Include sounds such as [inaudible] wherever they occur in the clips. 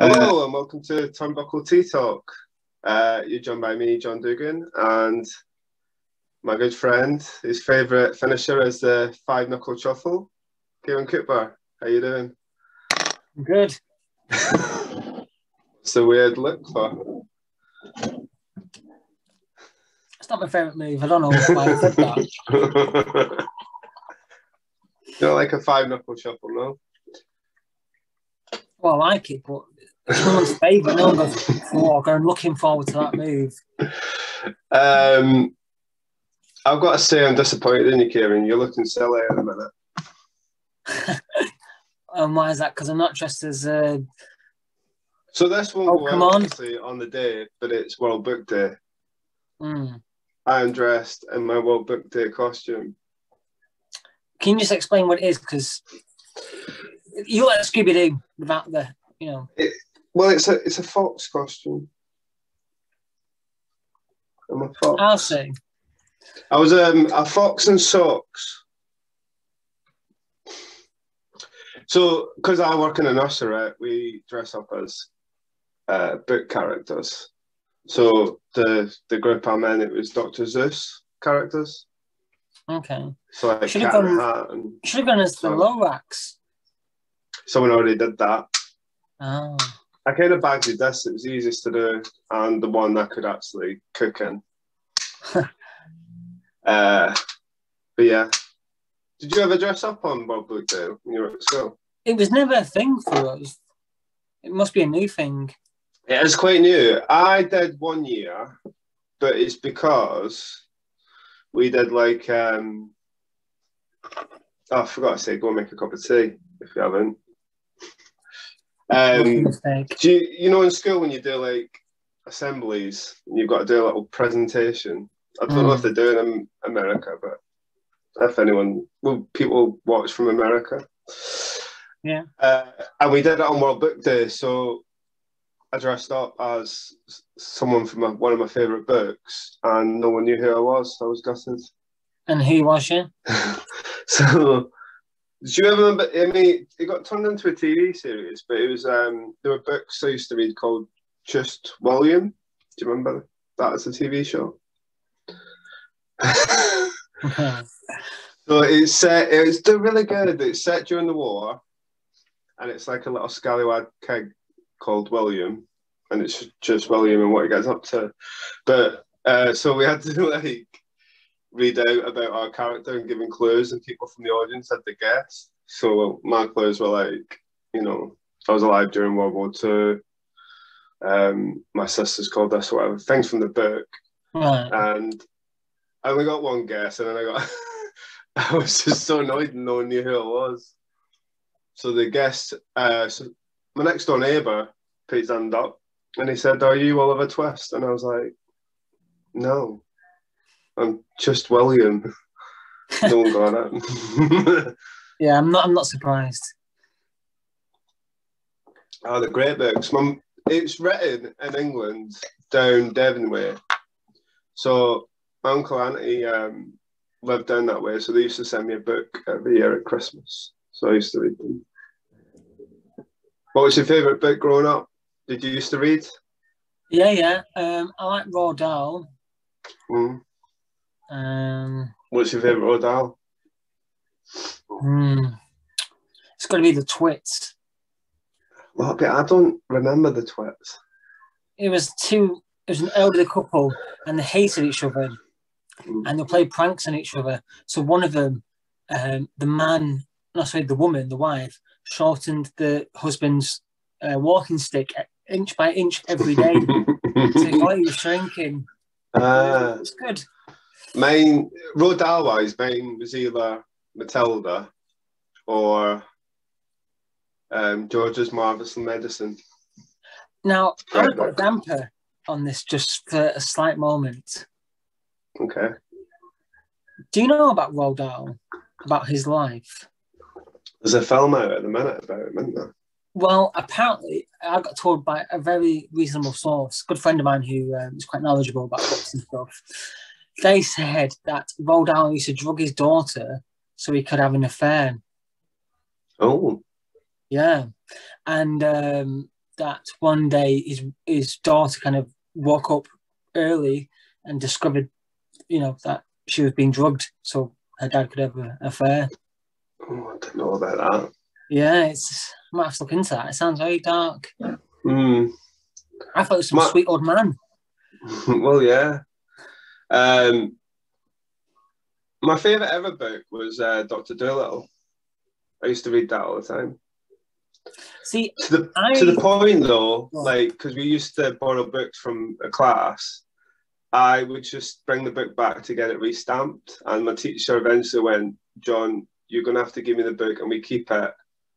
Hello and welcome to Turnbuckle Tea Talk. Uh, you're joined by me, John Dugan, and my good friend, his favourite finisher is the five knuckle shuffle. Kieran Cooper, how are you doing? I'm good. [laughs] It's a weird look for. It's not my favourite move. I don't know why I said that. [laughs] you don't like a five knuckle shuffle, no? Well, I like it, but it's no one's favourite. One goes, oh, I'm looking forward to that move. Um, I've got to say, I'm disappointed in you, Kieran. You're looking silly at the minute. And [laughs] why is that? Because I'm not dressed as uh, So this won't Oh, come on. on the day, but it's World Book Day. mm. I am dressed in my World Book Day costume. Can you just explain what it is? Because you look like Scooby Doo without the, you know. Well, it's a it's a fox costume. I'm a fox. I'll see. I was um, a fox and socks. So, because I work in a nursery, we dress up as uh, book characters. So the the group I'm in, it was Doctor Seuss characters. Okay. So like in a gone- Should have gone as the. Lorax. someone already did that. Oh. I kind of bagged this. It was easiest to do, and the one I could actually cook in. [laughs] uh, but yeah, did you ever dress up on Bob Book Day when you were at school? It was never a thing for us. It must be a new thing. It is quite new. I did one year, but it's because we did like um. Oh, I forgot to say, go and make a cup of tea if you haven't. Um. Do you, you know in school when you do like assemblies and you've got to do a little presentation? I don't know Mm. if they do it in America, but if anyone, people watch from America. Yeah. Uh, and we did it on World Book Day, so I dressed up as someone from one of my favourite books, and no one knew who I was. So I was gutted. And who was you? [laughs] so, do you ever remember? I mean, it got turned into a TV series, but it was um, there were books I used to read called Just William. Do you remember that as a TV show? [laughs] so it's set. It's really good. It's set during the war, and it's like a little scallywag kid called William, and it's just William and what he gets up to. But uh, so we had to [laughs] like read out about our character and giving clues, and people from the audience had to guess. So my clues were like, you know, I was alive during World War Two. Um, my sister's called this, whatever. Things from the book, right. and I only got one guess, and then I got. [laughs] I was just so annoyed, and no one knew who it was. So the guest, uh, so my next door neighbour, put his hand up, and he said, "Are you Oliver Twist?" And I was like, "No, I'm just William." no one got it. [laughs] Yeah, I'm not. I'm not surprised. oh, the great books. Mum, it's written in England down Devon way. So my uncle and auntie um, lived down that way, so they used to send me a book every year at Christmas. So I used to read them. What was your favourite book growing up? Did you used to read? Yeah, yeah. Um, I like Roald Dahl. Mm. Um, What's your favourite Roald Dahl? hmm. It's got to be the Twits. Well, I don't remember the twits. It was two. It was an elderly couple, and they hated each other, Mm. and they played pranks on each other. So one of them, um, the man, no, sorry, the woman, the wife, shortened the husband's uh, walking stick inch by inch every day. [laughs] so he he was shrinking. Ah. It's good. Dahl wise, mine was either Matilda or um, George's Marvelous Medicine. Now, I've got a damper on this just for a slight moment. Okay. Do you know about Roald Dahl? About his life? There's a film out at the minute about him, isn't there? Well, apparently, I got told by a very reasonable source, good friend of mine who um, is quite knowledgeable about books and stuff. They said that Roald Dahl used to drug his daughter so he could have an affair. Oh, Yeah, and um, that one day his his daughter kind of woke up early and discovered, you know, that she was being drugged, so her dad could have an affair. Oh, I didn't know about that. Yeah, it's I might have to look into that. It sounds very dark. Hmm. I thought it was some Ma- sweet old man. [laughs] well, yeah. Um, my favorite ever book was uh, Doctor Dolittle. I used to read that all the time. See, To the I to the point though, like because we used to borrow books from a class, I would just bring the book back to get it restamped, and my teacher eventually went, "John, you're gonna have to give me the book, and we keep it.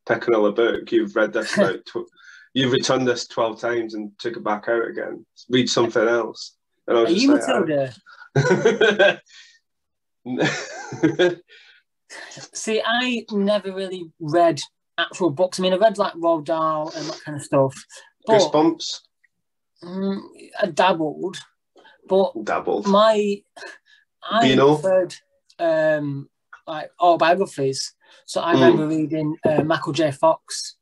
Pick another book. You've read this [laughs] about, tw- you've returned this twelve times and took it back out again. Read something else." And I are was just you like. Matilda? [laughs] See, I never really read actual books. I mean, I read like Roald Dahl and that kind of stuff, but Goosebumps, mm, I dabbled. But dabbled. my I Beano? preferred um, like autobiographies. So I Mm. remember reading uh, Michael J. Fox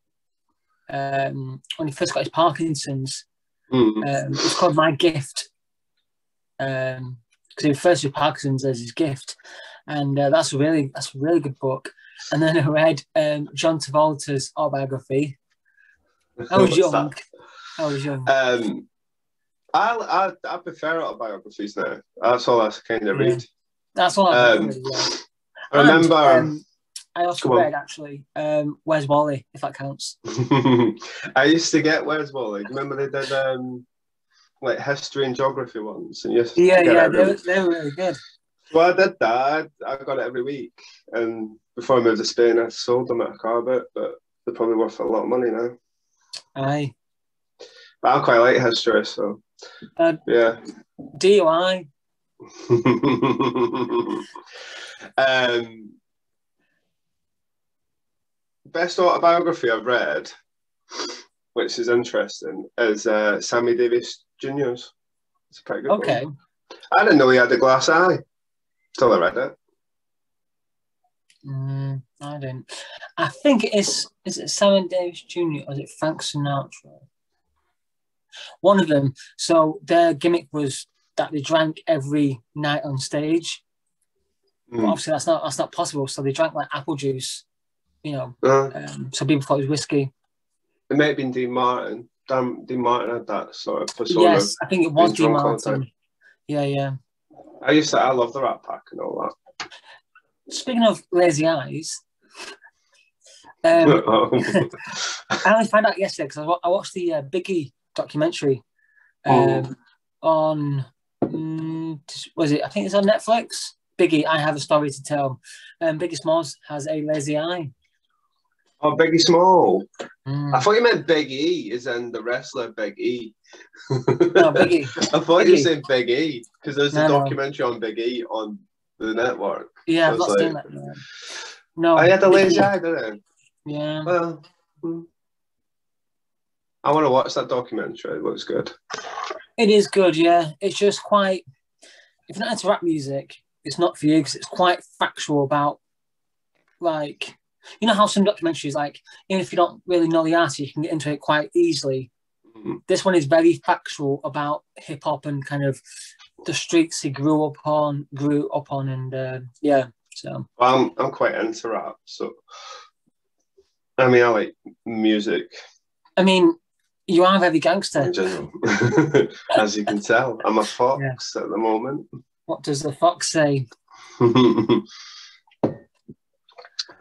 um, when he first got his Parkinson's. Mm. Um, it's called My Gift because he refers to Parkinson's as his gift, and uh, that's a really that's a really good book. And then I read um, John Travolta's autobiography. I was young. that? I was young. Um, I, I I prefer autobiographies now. That's all I kind of Yeah. read. That's all I um, read. Yeah. I remember. And, um, I also Come on. read actually um, Where's Wally, if that counts. [laughs] I used to get Where's Wally. Remember they did um, like history and geography ones, and to Yeah, yeah, they were, they were really good. Well, I did that. I, got it every week, and before I moved to Spain, I sold them at a car bit, but they're probably worth a lot of money now. Aye. But I quite like history, so Uh, yeah. DUI. [laughs] um, best autobiography I've read, which is interesting, is uh, Sammy Davis Jr.'s. It's a pretty good Okay. one. I didn't know he had a glass eye till I read it. Mm, I didn't. I think it is. Is it Sammy Davis Jr. or is it Frank Sinatra? One of them. So their gimmick was that they drank every night on stage. Mm. obviously, that's not that's not possible. So they drank like apple juice. You know, Uh, um, so people thought it was whiskey. it may have been Dean Martin. Dan, Dean Martin had that sort of persona. yes, I think it was Dean Martin. Yeah, yeah. I used to, I love the Rat Pack and all that. Speaking of lazy eyes, um. [laughs] Oh. I only found out yesterday because I, I watched the uh, Biggie documentary um, on mm, was it? I think it's on Netflix. Biggie, I have a story to tell. Um, Biggie Smalls has a lazy eye. Oh, Biggie Small. Mm. I thought you meant Big E, is in the wrestler Big E. No, Biggie. [laughs] I thought you were Biggie. saying Big E because there's a No, no. documentary on Big E on the network. Yeah, I've not seen like- that. yet. No, I had a lazy eye, didn't I? Yeah, Well, hmm. I want to watch that documentary. It looks good. it is good. Yeah, it's just quite. If you're not into rap music, it's not for you because it's quite factual about, like, you know how some documentaries, like, even if you don't really know the artist, you can get into it quite easily. Mhm. This one is very factual about hip hop and kind of the streets he grew up on, grew up on, and uh, yeah. So Well, I'm, I'm quite into rap, so I mean, I like music I mean, you are very gangster. in general, [laughs] as you can tell. I'm a [laughs] fox at the moment. What does the fox say? [laughs]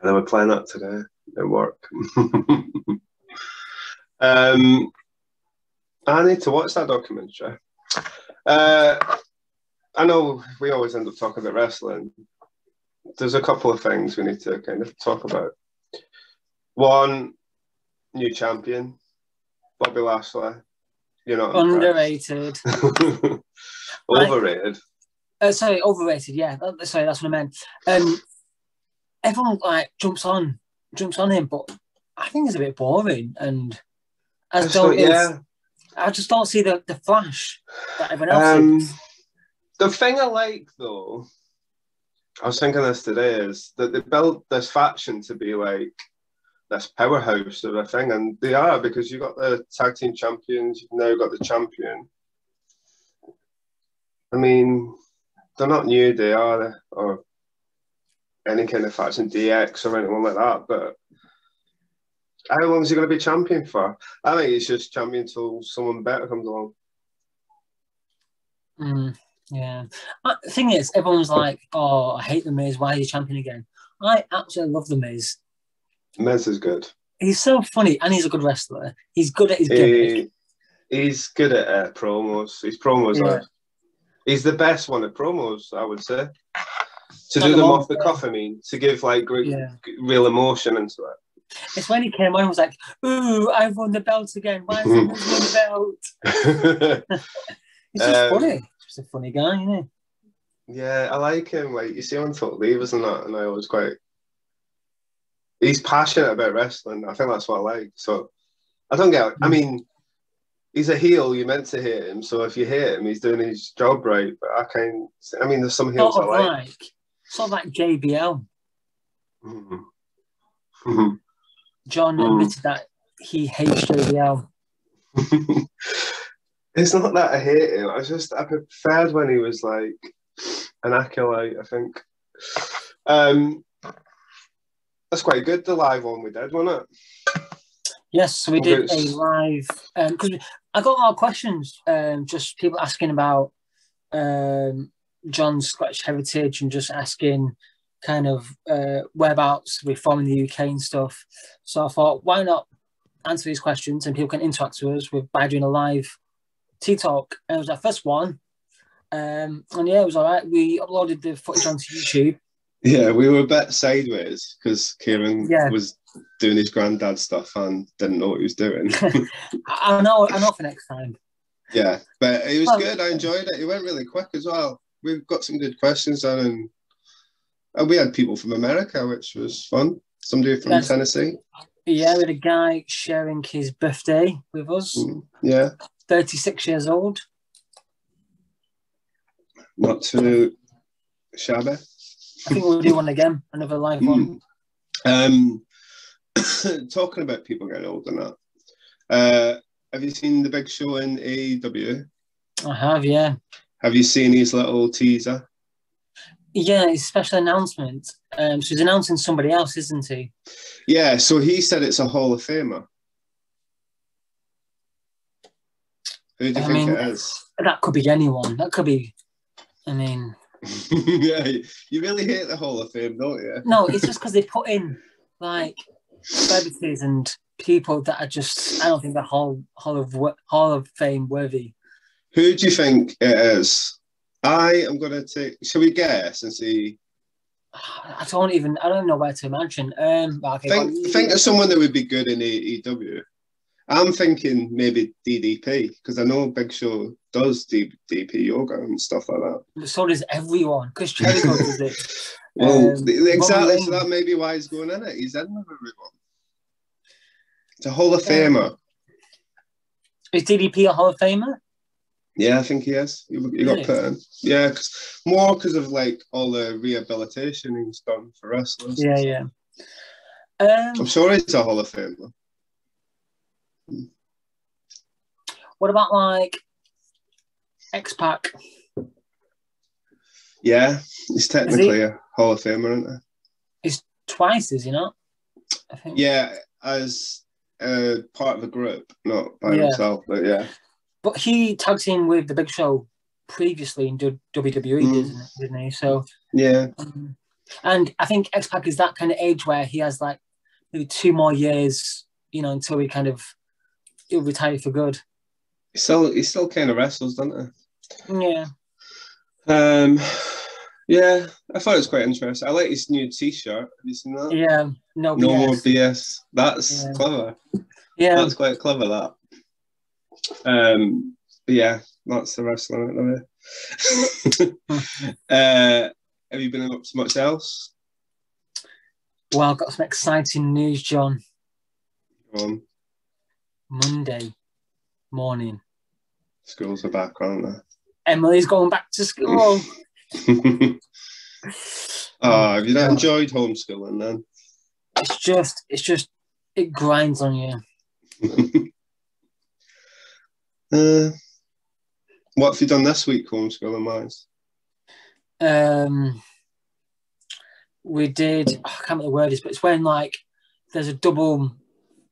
they were playing that today at work. [laughs] um, I need to watch that documentary. Uh, I know we always end up talking about wrestling. There's a couple of things we need to kind of talk about. One, new champion, Bobby Lashley. Not impressed. Underrated. [laughs] Overrated. Uh, sorry, overrated. Yeah, sorry, that's what I meant. Um, everyone like jumps on, jumps on him, but I think it's a bit boring, and as It's don't yeah. I just don't see the, the flash that everyone else Um, the thing I like though, I was thinking this today, is that they built this faction to be like this powerhouse of a thing, and they are because you've got the tag team champions, you've now got the champion. I mean, they're not new, they are, or any kind of faction DX or anyone like that, but how long is he going to be champion for? I think he's just champion until someone better comes along. Mm, yeah. Uh, the thing is, everyone's like, "Oh, I hate the Miz. Why are you champion again?" I absolutely love the Miz. Miz is good. He's so funny, and he's a good wrestler. He's good at his gimmick. He, he's good at uh, promos. His promos Yeah. are. He's the best one at promos, I would say. To do them off the cuff, I mean, to give like great, Yeah. real emotion into it. It's when he came on and was like, "Ooh, I've won the belt again. Why is he [laughs] winning the belt?" [laughs] He's just Um, funny. Just a funny guy, isn't he? yeah, I like him. Like you see him on Total Divas and that, and I always quite. He's passionate about wrestling. I think that's what I like. So I don't get. I Mm. mean, he's a heel. You're meant to hate him. So if you hate him, he's doing his job right. But I kind. I mean, there's some heels I like. like, sort of like JBL. Mhm. Mhm. John Mm. admitted that he hates JBL. [laughs] it's not that I hate him. I just I preferred when he was like an acolyte. I think. Um, that's quite good. The live one we did, wasn't it? Yes, we did a live because I got a lot of questions. Um, just people asking about um, John's Scottish heritage and just asking kind of uh, whereabouts we're from in the UK and stuff. So I thought, why not answer these questions and people can interact with us with by doing a live tea talk. And it was our first one. Um, and yeah, it was all right. We uploaded the footage onto YouTube. Yeah, we were a bit sideways because Kieran Yeah. was doing his granddad stuff and didn't know what he was doing. [laughs] I, know, I know for next time. yeah, but it was Well- good. I enjoyed it. It went really quick as well. We've got some good questions done, and, and we had people from America, which was fun. Somebody from Yes. Tennessee. Yeah, we had a guy sharing his birthday with us. Mm, Yeah, 36 years old. not too shabby. I think we'll do one again, another live one. Mm. Um, [coughs] talking about people getting older now. Uh, have you seen the big show in AEW? I have, yeah. Have you seen his little teaser? Yeah, a special announcement. Um, so he's announcing somebody else, isn't he? Yeah, so he said it's a Hall of Famer. Who do you I think mean- it is? That could be anyone. That could be, I mean, [laughs] yeah, you really hate the Hall of Fame, don't you? no, it's [laughs] just because they put in like celebrities and people that are just, I don't think they're Hall, Hall, of, Hall of Fame worthy. Who do you think it is? I am going to take. Shall we guess and see? I don't even, I don't know where to imagine. Um, okay, Think, well, think of someone that would be good in AEW. I'm thinking maybe DDP because I know Big Show does DDP yoga and stuff like that. so does everyone. Chris Jericho [laughs] does it. Well, Um, exactly. So that may be why he's going in it. He's in with everyone. It's a Hall of Yeah. Famer. Is DDP a Hall of Famer? Yeah, I think he is. He, he got put in. Yeah, 'cause- more because of like all the rehabilitation he's done for wrestlers. Yeah, yeah. Um, I'm sure he's a Hall of Famer. what about like X Pac? Yeah, he's technically a Hall of Famer, isn't he? He's Twice, is he not? I think. Yeah, as uh, part of a group, not by Yeah. himself, but yeah. But he tagged in with the Big Show previously in WWE, Mm. didn't, he? So, Yeah, um, and I think X Pac is that kind of age where he has like maybe two more years, you know, until he kind of he'll retire for good. he still he still kind of wrestles, doesn't he? Yeah. Um, yeah, I thought it was quite interesting. I like his new T-shirt. Have you seen that? yeah, no, No more BS. BS. That's Yeah. clever. yeah. That's quite clever. That. Um. but yeah, that's the wrestling of it. uh, have you been up to much else? Well, I've got some exciting news, John. Um, Monday morning, schools are back, aren't they? Emily's going back to school. oh, [laughs] [laughs] have you not enjoyed homeschooling then? it's just it's just it grinds on you. [laughs] uh, what have you done this week, Homeschool and Mines? Um, we did. I can't remember the word is, but it's when like there's a double,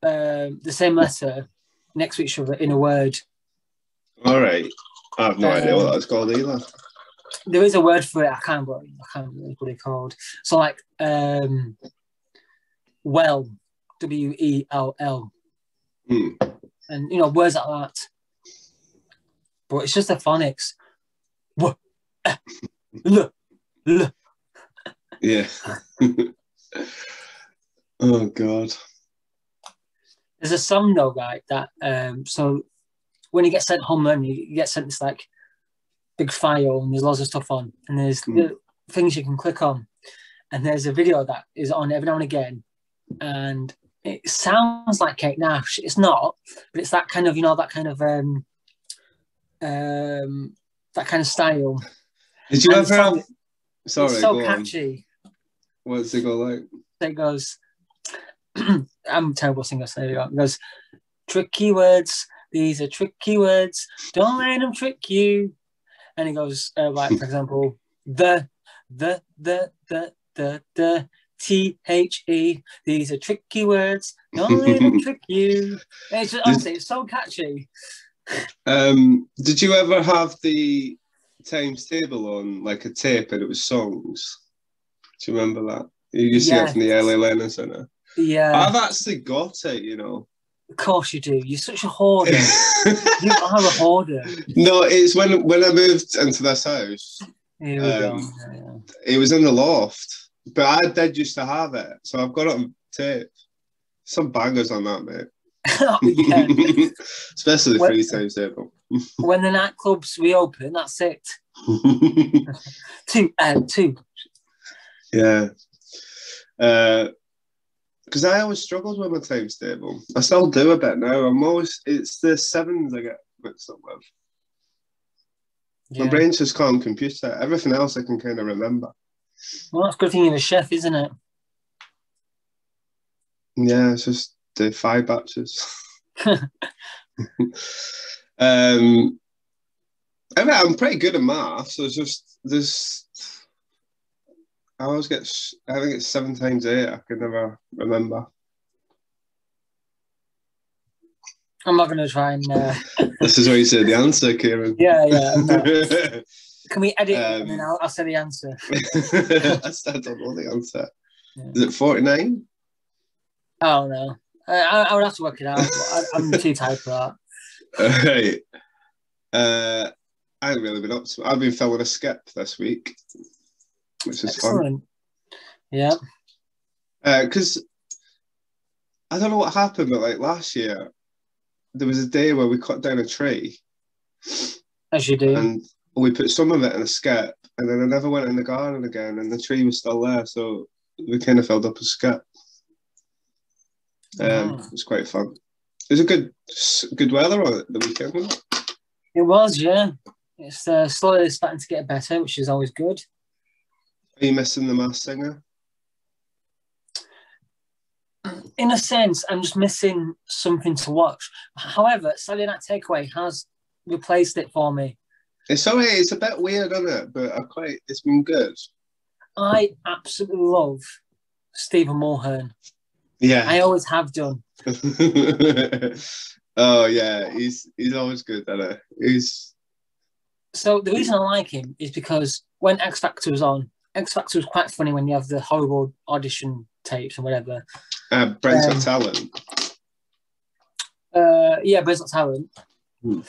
uh, the same letter next to each other in a word. All right. I have no Um, idea what that's called either. There is a word for it. I can't. remember- I can't remember what it's called. So like, um, well, W E L L, Hmm. and you know words like that. But it's just the phonics. Eh. Yeah. [laughs] oh God. There's a song though, right? That um, so when you get sent home learning, you get sent this like big file, and there's lots of stuff on, and there's little things you can click on, and there's a video that is on every now and again, and it sounds like Kate Nash. It's not, but it's that kind of you know that kind of um, um, that kind of style. Did you And ever have? Sorry, it's so go on. catchy. What's it go like? It goes. [clears throat] I'm a terrible singer, so there you go. It goes, tricky words. These are tricky words. Don't let them trick you. And it goes uh, like, for example, [laughs] the, the, the, the, the, the, T H E. These are tricky words. Don't let them [laughs] trick you. And It's just, honestly, it's so catchy. Um, did you ever have the times table on like a tape and it was songs? Do you remember that? You used to get from the Early Learning Centre. Yeah, I've actually got it, you know. of course you do. You're such a hoarder. [laughs] you are a hoarder. no, it's when when I moved into this house. Here we. Um, Yeah, yeah. It was in the loft, but I did used to have it, so I've got it on tape. Some bangers on that, mate. [laughs] Oh. Especially the free times table. when the nightclubs reopen, that's it. [laughs] Two, uh, two. yeah. Because I always struggled with my times table. I still do a bit now. I'm always, it's the sevens I get mixed up with. My Yeah. brain's just can't compute it. Everything else I can kind of remember. Well, that's good thing you're a chef, isn't it? Yeah, it's just the five batches. [laughs] [laughs] um, I mean, I'm pretty good at math, so it's just there's. I always get. I think it's seven times eight. I can never remember. I'm not going to try and. Uh, [laughs] This is where you say the answer, Kieran. yeah, yeah. Can we edit it and Um, then I'll, I'll say the answer? I don't know the answer. Yeah. Is it 49? Oh, no. I, I, I would have to work it out. I, I'm too tired for that. [laughs] Right. Uh, I haven't really been up to. I've been filming a skip this week, which is fun. Excellent. Yeah. Because I don't know what happened, but like last year, there was a day where we cut down a tree As you do. and we put some of it in a skip, and then I never went in the garden again, and the tree was still there, so we kind of filled up a skip. Um, Oh. It was quite fun. It was a good, good weather on the weekend. Wasn't it? It was, yeah. It's uh, slowly starting to get better, which is always good. Are you missing the Masked Singer? in a sense, I'm just missing something to watch. However, Saturday Night Takeaway has replaced it for me. It's so it's a bit weird, isn't it? But I quite it's been good. I absolutely love Stephen Mulhern. Yeah. I always have done. [laughs] oh yeah, he's he's always good at it. He's So the reason I like him is because when X Factor was on, X Factor was quite funny when you have the horrible audition tapes and whatever. uh, Brent's Um, got talent. Uh, yeah, Britain's Got Talent. Hmm.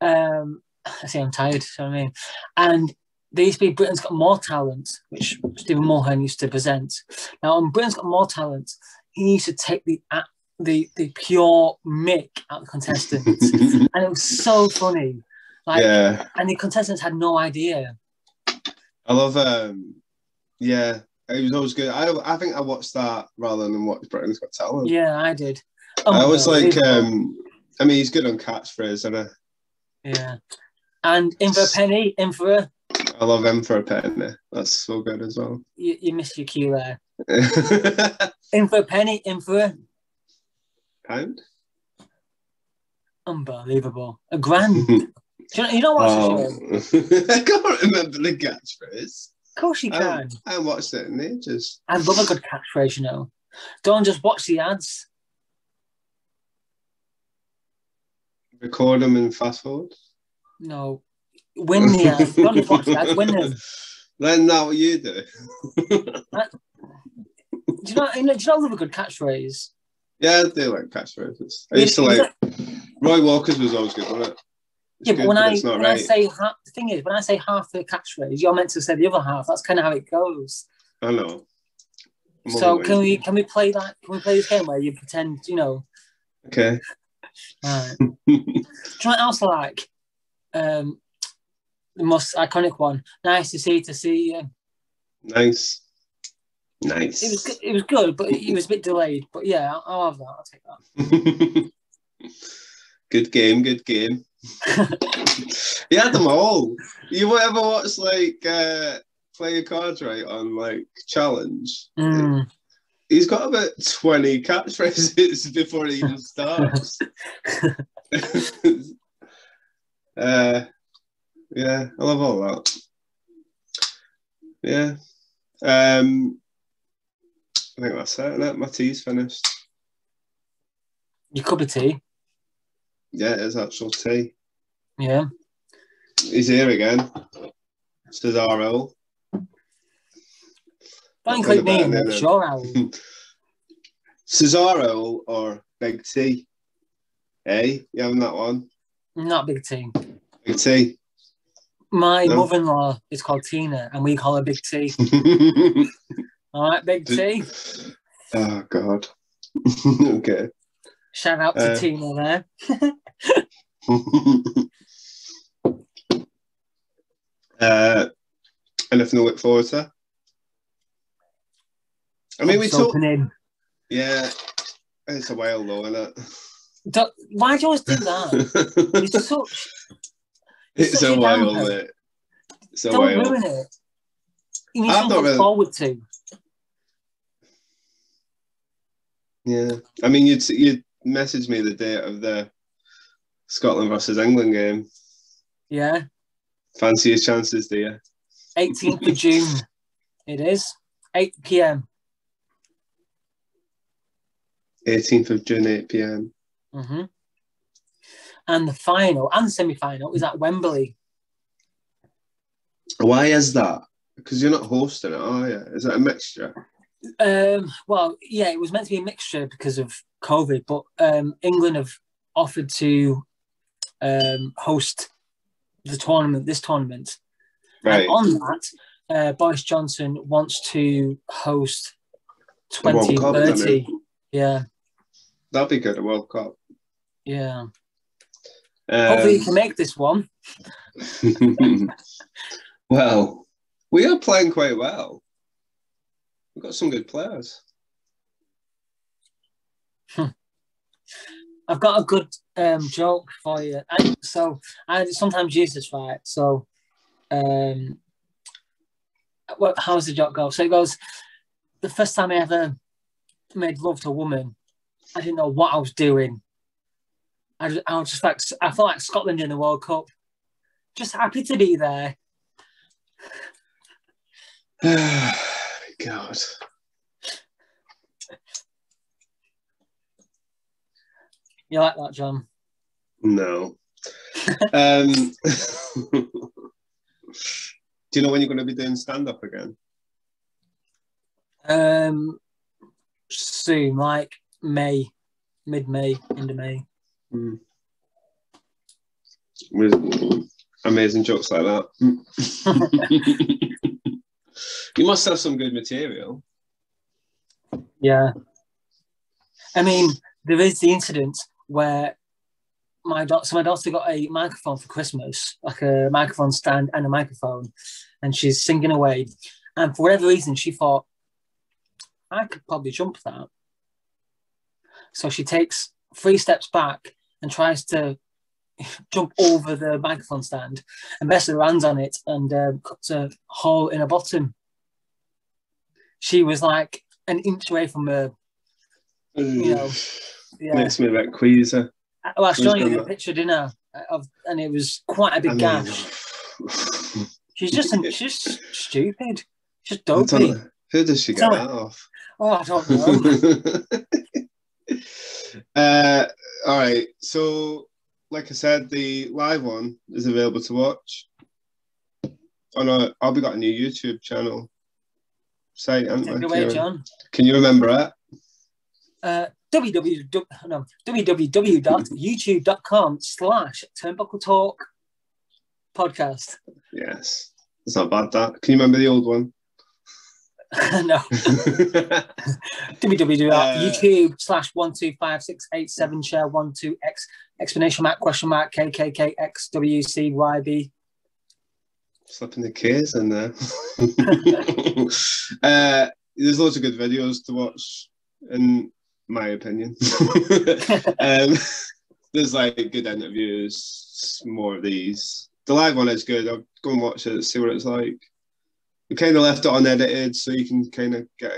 Um, I say I'm tired. So I mean, and there used to be Britain's Got More Talent, which Stephen Mulhern used to present. Now on Britain's Got More Talent, he used to take the a- the the pure mick at the contestants, [laughs] and it was so funny. Like, yeah, and the contestants had no idea. I love. um Yeah, it was always good. I I think I watched that rather than watch Britain's Got Talent. Yeah, I did. Oh I was God, like, um I mean, he's good on catchphrase, and yeah. And in for a penny, in for a, I love him for a penny. That's so good as well. you, you missed your cue there. [laughs] In for a penny, in for a. pound. Unbelievable. A grand. [laughs] Do you know, you know Oh. show? [laughs] I can't remember the catchphrase. Of course you can. I haven't watched it in ages. I love a good catchphrase, you know. Don't just watch the ads. Record them and fast forward. No. Win the ads. Don't just watch the ads, win them. Then that what you do. Do you know, do you know I love a good catchphrase? Yeah, I do like catchphrases. I Yeah, used to like Roy Walker's was always good, wasn't it? It's Yeah, but good, when I it's not when I right. say half, the thing is, when I say half the catchphrase, you're meant to say the other half. That's kind of how it goes. I know. I'm so can we can we play that? Can we play this game where you pretend, you know? Okay. Uh, [laughs] Try you know what else like? Um, the most iconic one. Nice to see to see you. nice. Nice. It was good, it was good, but it was a bit delayed. But yeah, I'll, I'll have that. I'll take that. [laughs] good game, good game. [laughs] you had them all. You ever watch like uh play your cards right on like challenge? Mm. He's got about 20 catchphrases [laughs] before he even starts. uh yeah, I love all that. Yeah. Um I think that's it. My tea's finished. Your cup of tea. Yeah, it is actual tea. Yeah. He's here again. Cesaro. Don't include me in Better than it. it. Sure, I. Cesaro or Big T? Hey, you having that one? Not big T. Big T. My No. mother-in-law is called Tina, and we call her Big T. [laughs] All right, Big T. oh God. [laughs] okay. Shout out to Uh, Tina there. [laughs] [laughs] uh, anything to look forward to? I mean, we It's talk. opening. Yeah, it's a whale though, isn't it? Don't- Why do you always do that? It's such. it's such a damper. mate. It's a Don't whale. ruin it. You need I something to look really- forward to. Yeah, I mean, you'd you messaged me the date of the Scotland versus England game. Yeah, Fancy your chances, do you? 18th of June. It is 8 p.m. 18th of June, 8 p.m. hmm And the final and semi-final is at Wembley. Why is that? Because you're not hosting it, are you? Is it a mixture? Um, well, yeah, it was meant to be a mixture because of COVID, but um, England have offered to um, host the tournament, this tournament. Right. And on that, uh, Boris Johnson wants to host The World Cup, 2030. Yeah, That'd be good, a World Cup. yeah. Hopefully, you can make this one. Um, [laughs] well, we are playing quite well. We've got some good players. I've got a good um, joke for you. I, so I sometimes use this right. So, um, what? How's the joke go? So it goes. The first time I ever made love to a woman, I didn't know what I was doing. I, I was just like I felt like Scotland in the World Cup, just happy to be there. [sighs] [sighs] [sighs] God. You like that, John? No. um, [laughs] do you know when you're going to be doing stand up again? Um, soon, like May, mid May, end of May. With amazing jokes like that. [laughs] [laughs] you must have some good material. Yeah. I mean, there is the incident where my daughter, so my daughter got a microphone for Christmas, like a microphone stand and a microphone, and she's singing away. And for whatever reason, she thought, I could probably jump that. So she takes three steps back and tries to jump over the microphone stand and basically lands on it and um, cuts a hole in her bottom. She was like an inch away from her you know, Yeah. Makes me a bit queasy. Well, I was showing you the picture, didn't I? Of, and it was quite a big I mean, gash. [laughs] She's just she's just stupid. She's don't dopey. Who does she get that off? Oh, I don't know. [laughs] uh, all right. So, like I said, the live one is available to watch. On a, I'll be got a new YouTube channel Say, haven't Take I, it away, John. Can you remember it? Uh, www, no, www.youtube.com slash turnbuckle talk podcast. Yes. It's not bad, that. Can you remember the old one? [laughs] no, [laughs] www.youtube slash one two five six eight seven share one two x explanation mark question mark kkkxwcyb. Slipping the K's in there. [laughs] uh, there's loads of good videos to watch, in my opinion. um, there's like good interviews, more of these. The live one is good. I'll go and watch it, see what it's like. We kind of left it unedited, so you can kind of get,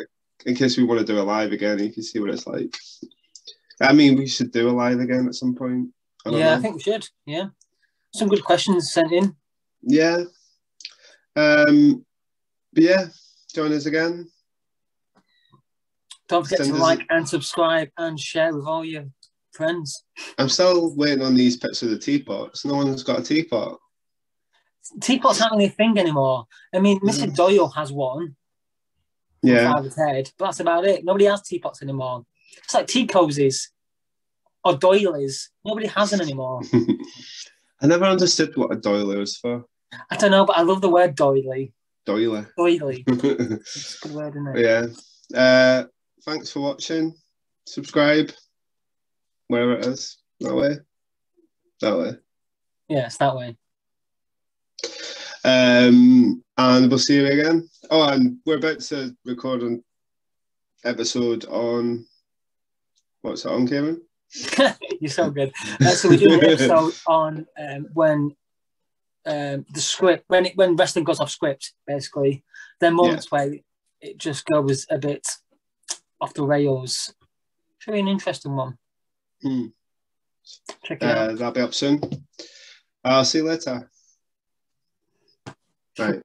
in case we want to do a live again, you can see what it's like. I mean, we should do a live again at some point. I yeah, I think we should. Yeah, some good questions sent in. Yeah. Um, but yeah, join us again. Don't forget Send to like and subscribe and share with all your friends. I'm still waiting on these pictures of the teapots. No one's got a teapot. Teapots aren't really a thing anymore. I mean, Mr. Mm. Doyle has one. Yeah. Father's head, but that's about it. Nobody has teapots anymore. It's like tea cozies or doilies. Nobody has them anymore. [laughs] I never understood what a doily was for. I don't know, but I love the word doily. Doily. Doily. [laughs] It's a good word, isn't it? yeah. Uh, thanks for watching. Subscribe. Wherever it is. That way. That way. Yeah, it's that way. Um, and we'll see you again. Oh, and we're about to record an episode on what's it on, Kevin? [laughs] You're so good. Uh, so we do an episode on um, when um, the script, when it, when wrestling goes off script, basically. There are moments where it just goes a bit off the rails. Should be an interesting one. Hmm. Check it out. Uh, that'll be up soon. I'll see you later. Right.